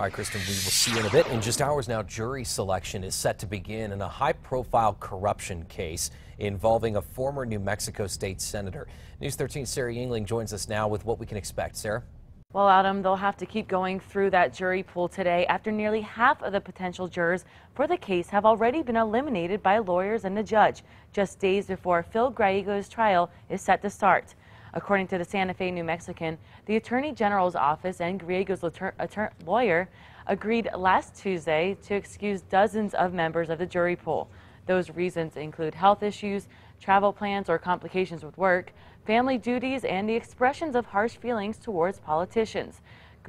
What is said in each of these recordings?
All right, Kristen, we will see you in a bit. In just hours now, jury selection is set to begin in a high profile corruption case involving a former New Mexico state senator. News 13's Sarah Yingling joins us now with what we can expect. Sarah? Well, Adam, they'll have to keep going through that jury pool today after nearly half of the potential jurors for the case have already been eliminated by lawyers and a judge just days before Phil Griego's trial is set to start. According to the Santa Fe New Mexican, the Attorney General's office and Griego's lawyer agreed last Tuesday to excuse dozens of members of the jury pool. Those reasons include health issues, travel plans or complications with work, family duties, and the expressions of harsh feelings towards politicians.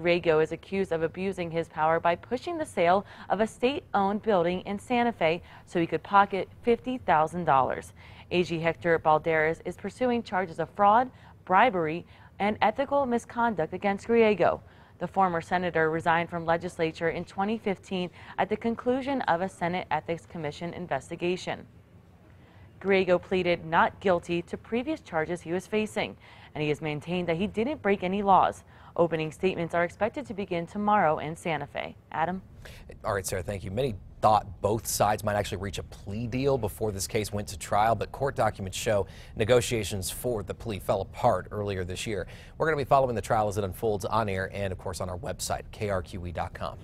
Griego is accused of abusing his power by pushing the sale of a state-owned building in Santa Fe so he could pocket $50,000. AG Hector Balderas is pursuing charges of fraud, bribery, and ethical misconduct against Griego. The former senator resigned from legislature in 2015 at the conclusion of a Senate Ethics Commission investigation. Griego pleaded not guilty to previous charges he was facing, and he has maintained that he didn't break any laws. Opening statements are expected to begin tomorrow in Santa Fe. Adam? All right, Sarah, thank you. Many thought both sides might actually reach a plea deal before this case went to trial, but court documents show negotiations for the plea fell apart earlier this year. We're going to be following the trial as it unfolds on air and, of course, on our website, krqe.com.